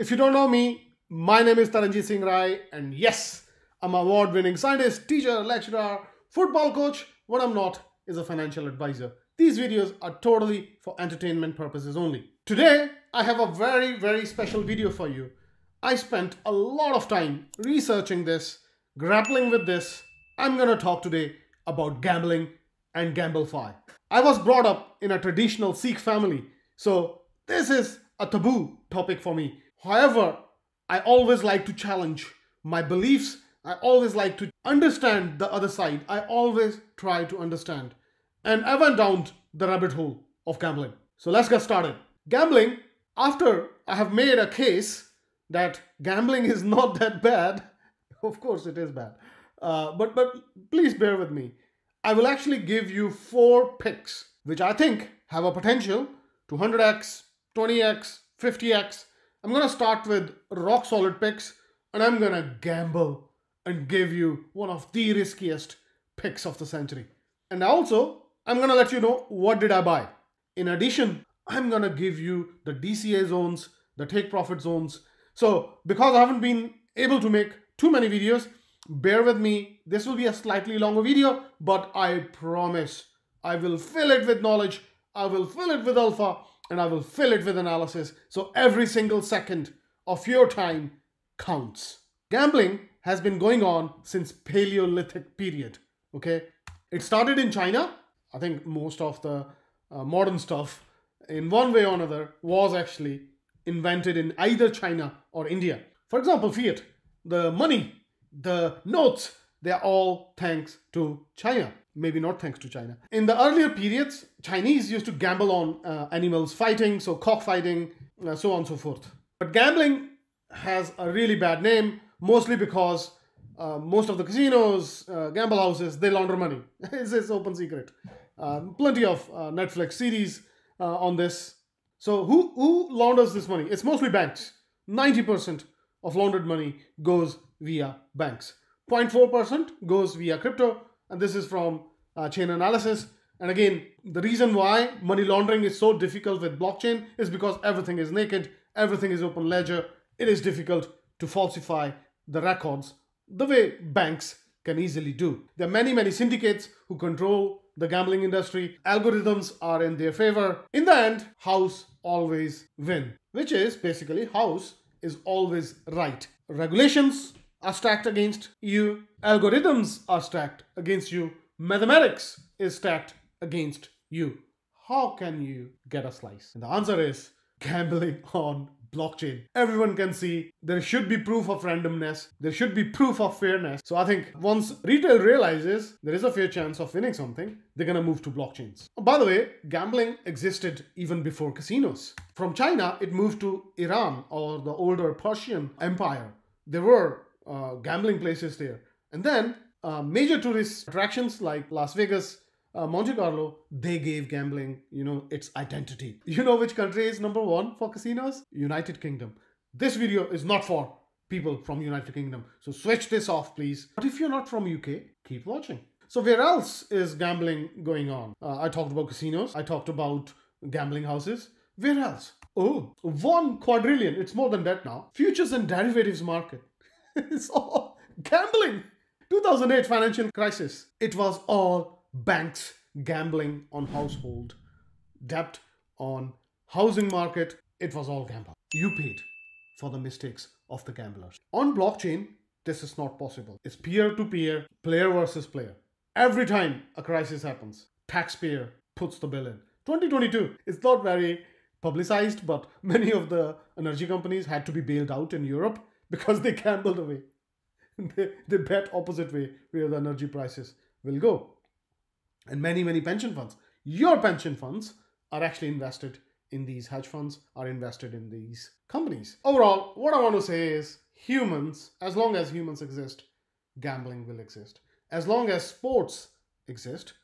If you don't know me, my name is Taranjit Singh Rai, and yes, I'm an award winning scientist, teacher, lecturer, football coach. What I'm not is a financial advisor. These videos are totally for entertainment purposes only. Today, I have a very, very special video for you. I spent a lot of time researching this, grappling with this. I'm gonna talk today about gambling and GambleFi. I was brought up in a traditional Sikh family, so this is a taboo topic for me. However, I always like to challenge my beliefs. I always like to understand the other side. I always try to understand. And I went down the rabbit hole of gambling. So let's get started. Gambling, after I have made a case that gambling is not that bad, of course it is bad, uh, but, but please bear with me. I will actually give you four picks which I think have a potential to 100x, 20x, 50x, I'm going to start with rock solid picks and I'm going to gamble and give you one of the riskiest picks of the century. And also, I'm going to let you know what did I buy. In addition, I'm going to give you the DCA zones, the take profit zones. So because I haven't been able to make too many videos, bear with me. This will be a slightly longer video, but I promise I will fill it with knowledge. I will fill it with alpha and I will fill it with analysis. So every single second of your time counts. Gambling has been going on since Paleolithic period. Okay, it started in China. I think most of the uh, modern stuff, in one way or another, was actually invented in either China or India. For example, fiat, the money, the notes, they're all thanks to China maybe not thanks to China. In the earlier periods, Chinese used to gamble on uh, animals fighting, so cockfighting, uh, so on and so forth. But gambling has a really bad name, mostly because uh, most of the casinos, uh, gamble houses, they launder money. it's, it's open secret. Um, plenty of uh, Netflix series uh, on this. So who, who launders this money? It's mostly banks. 90% of laundered money goes via banks. 0.4% goes via crypto, and this is from uh, analysis. And again, the reason why money laundering is so difficult with blockchain is because everything is naked, everything is open ledger. It is difficult to falsify the records the way banks can easily do. There are many, many syndicates who control the gambling industry. Algorithms are in their favor. In the end, house always win, which is basically house is always right. Regulations are stacked against you. Algorithms are stacked against you. Mathematics is stacked against you. How can you get a slice? And the answer is gambling on blockchain. Everyone can see there should be proof of randomness, there should be proof of fairness. So I think once retail realizes there is a fair chance of winning something, they're gonna move to blockchains. Oh, by the way, gambling existed even before casinos. From China, it moved to Iran or the older Persian Empire. There were uh, gambling places there. And then uh, major tourist attractions like Las Vegas, uh, Monte Carlo, they gave gambling, you know, its identity. You know which country is number one for casinos? United Kingdom. This video is not for people from United Kingdom. So switch this off, please. But if you're not from UK, keep watching. So where else is gambling going on? Uh, I talked about casinos. I talked about gambling houses. Where else? Oh, one quadrillion. It's more than that now. Futures and derivatives market. it's all gambling. 2008 financial crisis. It was all banks gambling on household debt, on housing market. It was all gamble. You paid for the mistakes of the gamblers. On blockchain, this is not possible. It's peer to peer, player versus player. Every time a crisis happens, taxpayer puts the bill in. 2022 is not very publicized, but many of the energy companies had to be bailed out in Europe because they gambled away. they, they bet opposite way where the energy prices will go. And many, many pension funds, your pension funds are actually invested in these hedge funds, are invested in these companies. Overall, what I want to say is humans, as long as humans exist, gambling will exist. As long as sports exist,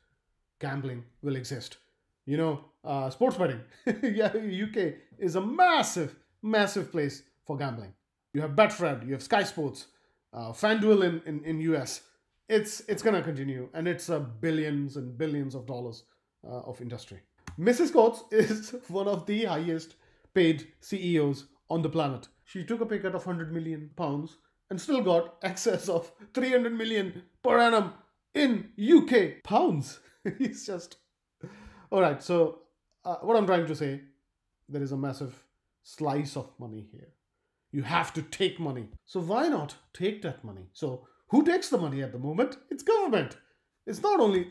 gambling will exist. You know, uh, sports betting, yeah, UK is a massive, massive place for gambling. You have Betfred, you have Sky Sports, uh, FanDuel in, in, in US. It's, it's going to continue and it's uh, billions and billions of dollars uh, of industry. Mrs. Coates is one of the highest paid CEOs on the planet. she took a pay cut of 100 million pounds and still got excess of 300 million per annum in UK pounds. it's just all right. So, uh, what I'm trying to say, there is a massive slice of money here. You have to take money. So, why not take that money? So, who takes the money at the moment? It's government. It's not only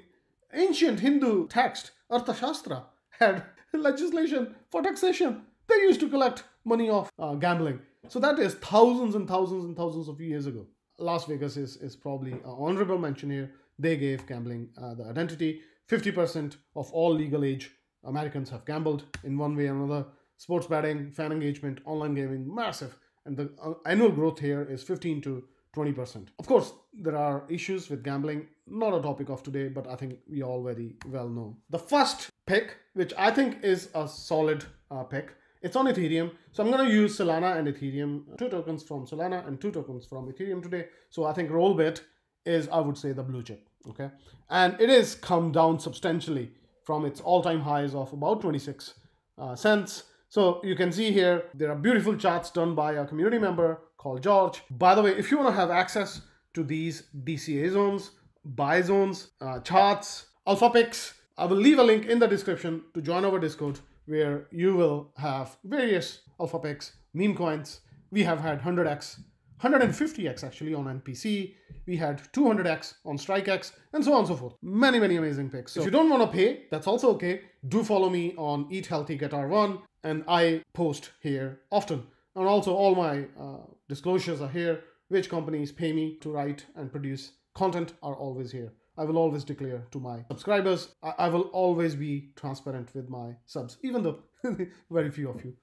ancient Hindu text, Arthashastra, had legislation for taxation. They used to collect money off uh, gambling. So that is thousands and thousands and thousands of years ago. Las Vegas is, is probably an honorable mention here. They gave gambling uh, the identity. 50% of all legal age Americans have gambled in one way or another. Sports betting, fan engagement, online gaming, massive. And the uh, annual growth here is 15 to 20%. Of course, there are issues with gambling, not a topic of today, but I think we all very well know. The first pick, which I think is a solid uh, pick, it's on Ethereum. So I'm going to use Solana and Ethereum, two tokens from Solana and two tokens from Ethereum today. So I think Rollbit is, I would say, the blue chip. Okay. And it has come down substantially from its all time highs of about 26 uh, cents. So you can see here, there are beautiful charts done by a community member called George. By the way, if you want to have access to these DCA zones, buy zones, uh, charts, alpha picks, I will leave a link in the description to join our Discord where you will have various alpha picks, meme coins. We have had 100x, 150x actually on NPC. We had 200x on StrikeX and so on and so forth. Many, many amazing picks. So if you don't want to pay, that's also okay. Do follow me on Eat Healthy Get R1 and I post here often. And also all my uh, disclosures are here. Which companies pay me to write and produce content are always here. I will always declare to my subscribers. I, I will always be transparent with my subs, even though very few of you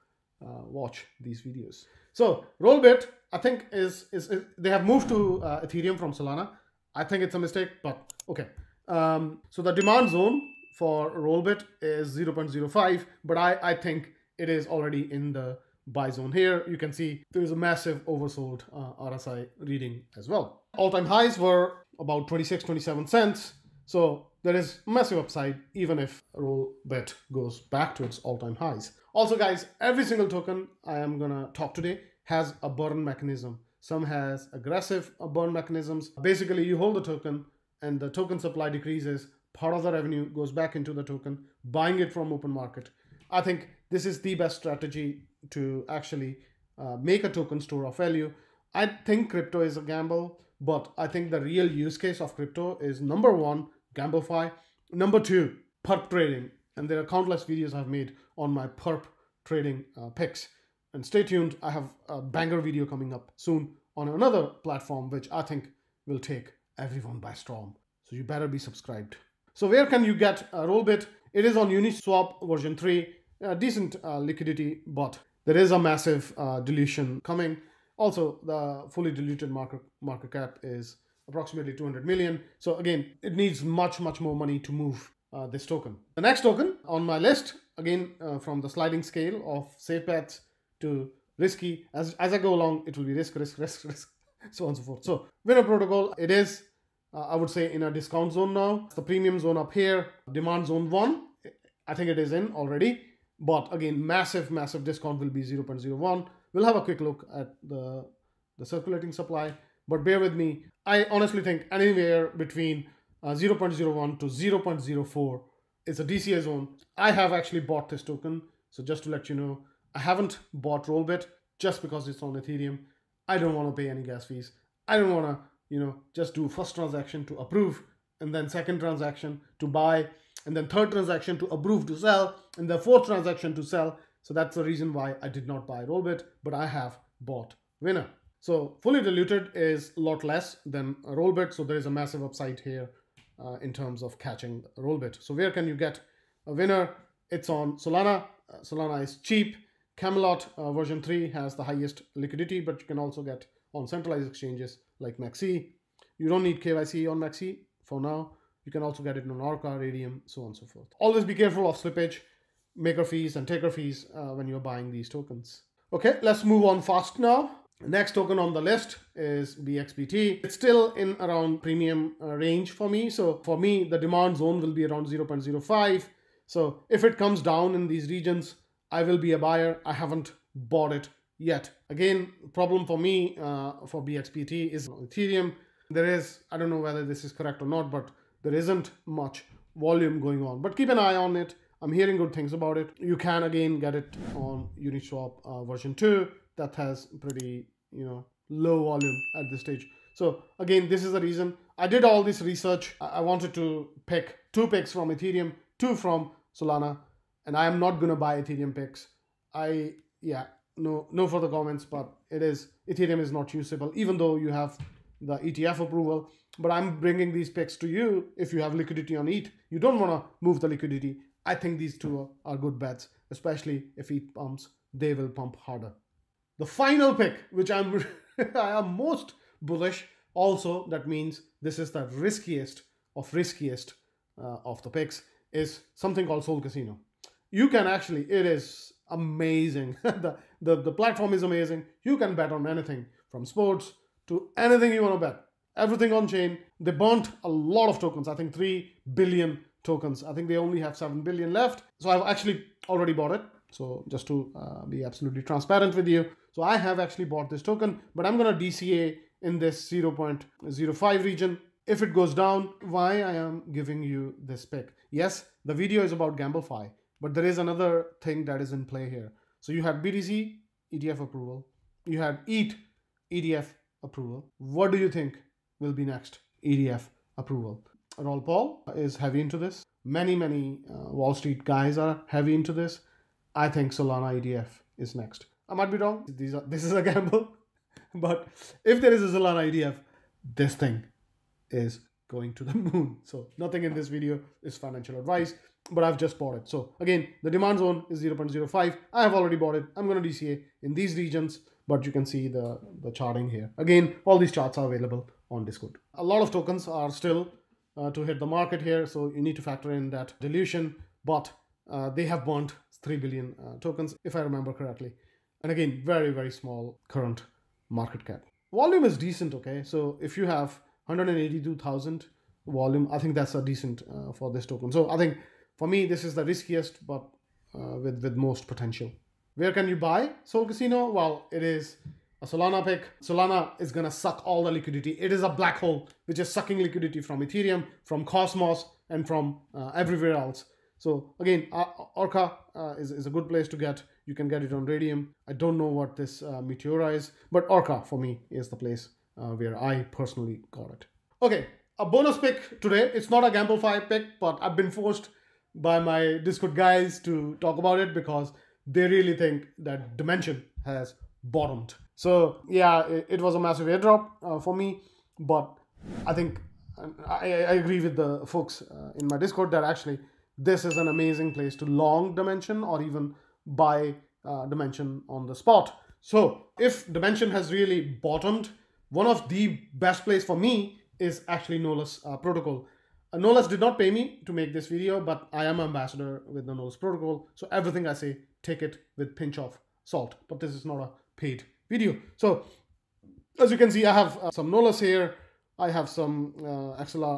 uh, watch these videos. So Rollbit, I think is, is, is they have moved to uh, Ethereum from Solana. I think it's a mistake, but okay. Um, so the demand zone for Rollbit is 0.05, but I, I think it is already in the buy zone here. You can see there is a massive oversold uh, RSI reading as well. All-time highs were about 26, 27 cents. So there is massive upside even if Rollbit goes back to its all-time highs. Also guys, every single token I am gonna talk today has a burn mechanism. Some has aggressive burn mechanisms. Basically, you hold the token and the token supply decreases. Part of the revenue goes back into the token, buying it from open market. I think this is the best strategy to actually uh, make a token store of value. I think crypto is a gamble, but I think the real use case of crypto is number one, GambleFi. Number two, perp trading. And there are countless videos I've made on my perp trading uh, picks. And stay tuned, I have a banger video coming up soon on another platform, which I think will take everyone by storm. So you better be subscribed. So where can you get a Rollbit? It is on Uniswap version 3, a decent uh, liquidity, but there is a massive uh, dilution coming. Also, the fully diluted market market cap is approximately 200 million. So again, it needs much, much more money to move uh, this token. The next token on my list, again, uh, from the sliding scale of safe bets to risky. As, as I go along, it will be risk, risk, risk, risk, so on and so forth. So WINR protocol, it is, uh, I would say, in a discount zone now. The premium zone up here, demand zone one, I think it is in already. But again, massive, massive discount will be 0.01. We'll have a quick look at the, the circulating supply, but bear with me. I honestly think anywhere between uh, 0.01 to 0.04 is a DCA zone. I have actually bought this token. So just to let you know, I haven't bought Rollbit just because it's on Ethereum. I don't want to pay any gas fees. I don't want to, you know, just do first transaction to approve and then second transaction to buy and then third transaction to approve to sell and the fourth transaction to sell so that's the reason why I did not buy Rollbit, but I have bought WINR. So fully diluted is a lot less than Rollbit, so there is a massive upside here uh, in terms of catching Rollbit. So where can you get a WINR? It's on Solana. Uh, Solana is cheap. Camelot uh, version 3 has the highest liquidity, but you can also get on centralized exchanges like MEXC. You don't need KYC on MEXC for now. You can also get it on Orca, Raydium, so on and so forth. Always be careful of slippage maker fees and taker fees uh, when you're buying these tokens. Okay, let's move on fast now. Next token on the list is BXBT. It's still in around premium uh, range for me. So for me, the demand zone will be around 0.05. So if it comes down in these regions, I will be a buyer. I haven't bought it yet. Again, problem for me uh, for BXBT is Ethereum. There is, I don't know whether this is correct or not, but there isn't much volume going on. But keep an eye on it. I'm hearing good things about it. You can again get it on Uniswap uh, version 2 that has pretty, you know, low volume at this stage. So again, this is the reason I did all this research. I wanted to pick two picks from Ethereum, two from Solana, and I am not gonna buy Ethereum picks. I yeah, no no further comments, but it is Ethereum is not usable, even though you have the ETF approval. But I'm bringing these picks to you if you have liquidity on ETH. You don't want to move the liquidity. I think these two are good bets, especially if ETH pumps, they will pump harder. The final pick, which I'm I am most bullish, also that means this is the riskiest of riskiest uh, of the picks, is something called SolCasino. You can actually, it is amazing. the, the, the platform is amazing. You can bet on anything from sports to anything you want to bet. Everything on chain. They burnt a lot of tokens. I think 3 billion tokens. I think they only have 7 billion left. So I've actually already bought it. So just to uh, be absolutely transparent with you. So I have actually bought this token, but I'm going to DCA in this 0.05 region. If it goes down, why I am giving you this pick. Yes, the video is about GambleFi, but there is another thing that is in play here. So you had BTC, ETF approval. You had ETH, ETF approval. What do you think will be next? ETF approval. Raoul Paul is heavy into this. Many, many uh, Wall Street guys are heavy into this. I think Solana ETF is next. I might be wrong. These are, this is a gamble. but if there is a Solana ETF, this thing is going to the moon. So nothing in this video is financial advice, but I've just bought it. So again, the demand zone is 0.05. I have already bought it. I'm going to DCA in these regions, but you can see the, the charting here. Again, all these charts are available on Discord. A lot of tokens are still uh, to hit the market here. So you need to factor in that dilution, but uh, they have burnt 3 billion uh, tokens, if I remember correctly. And again, very, very small current market cap. Volume is decent, okay? So if you have 182,000 volume, I think that's a decent uh, for this token. So I think for me, this is the riskiest, but uh, with, with most potential. Where can you buy SolCasino? Well, it is a Solana pick. Solana is going to suck all the liquidity. It is a black hole, which is sucking liquidity from Ethereum, from Cosmos, and from uh, everywhere else. So again, Orca uh, is, is a good place to get. You can get it on Raydium. I don't know what this uh, Meteora is, but Orca for me is the place uh, where I personally got it. Okay, a bonus pick today. It's not a GambleFi pick, but I've been forced by my Discord guys to talk about it because they really think that Dymension has bottomed. So yeah, it, it was a massive airdrop uh, for me, but I think I, I agree with the folks uh, in my Discord that actually this is an amazing place to long Dymension or even buy uh, Dymension on the spot. So if Dymension has really bottomed, one of the best place for me is actually Nolus uh, protocol. Uh, Nolus did not pay me to make this video, but I am ambassador with the Nolus protocol. So everything I say, take it with pinch of salt. But this is not a paid video. So as you can see, I have uh, some Nolus here. I have some uh, XLR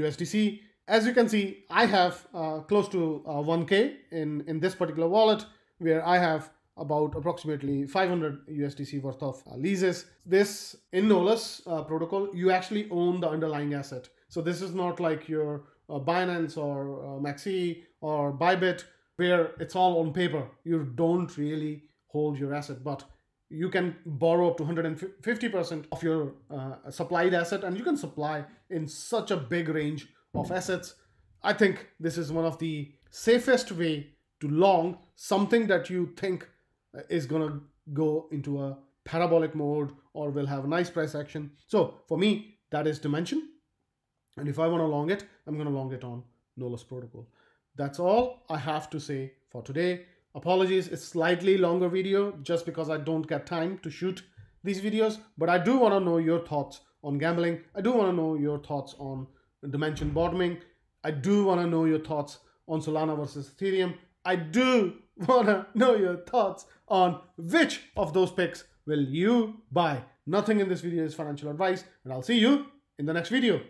USDC as you can see, I have uh, close to uh, 1K in, in this particular wallet where I have about approximately 500 USDC worth of uh, leases. This in Nolus uh, protocol, you actually own the underlying asset. So this is not like your uh, Binance or uh, MEXC or Bybit where it's all on paper. You don't really hold your asset, but you can borrow up to 150% of your uh, supplied asset and you can supply in such a big range of assets. I think this is one of the safest way to long something that you think uh, is going to go into a parabolic mode or will have a nice price action. So for me, that is Dymension And if I want to long it, I'm going to long it on Nolus protocol. That's all I have to say for today. Apologies, it's slightly longer video just because I don't get time to shoot these videos, but I do want to know your thoughts on gambling. I do want to know your thoughts on Dymension bottoming. I do want to know your thoughts on Solana versus Ethereum. I do want to know your thoughts on which of those picks will you buy. Nothing in this video is financial advice, and I'll see you in the next video.